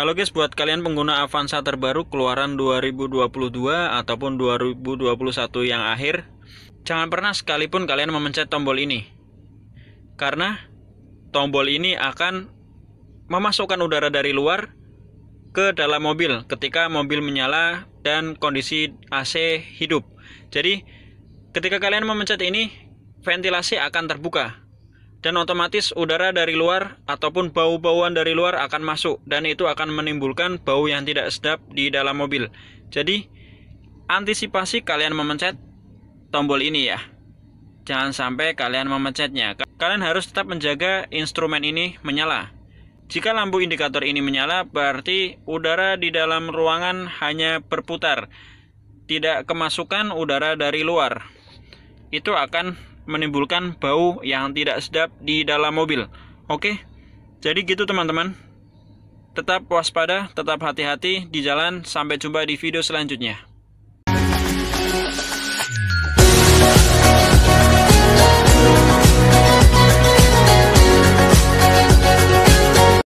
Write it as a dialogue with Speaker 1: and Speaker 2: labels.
Speaker 1: Halo guys, buat kalian pengguna Avanza terbaru keluaran 2022 ataupun 2021 yang akhir, jangan pernah sekalipun kalian memencet tombol ini. Karena tombol ini akan memasukkan udara dari luar ke dalam mobil ketika mobil menyala dan kondisi AC hidup. Jadi, ketika kalian memencet ini, ventilasi akan terbuka dan otomatis udara dari luar ataupun bau-bauan dari luar akan masuk dan itu akan menimbulkan bau yang tidak sedap di dalam mobil. Jadi, antisipasi kalian memencet tombol ini ya. Jangan sampai kalian memencetnya. Kalian harus tetap menjaga instrumen ini menyala. Jika lampu indikator ini menyala, berarti udara di dalam ruangan hanya berputar, tidak kemasukan udara dari luar. Itu akan menimbulkan bau yang tidak sedap di dalam mobil. Oke, jadi gitu teman-teman. Tetap waspada, tetap hati-hati di jalan. Sampai jumpa di video selanjutnya.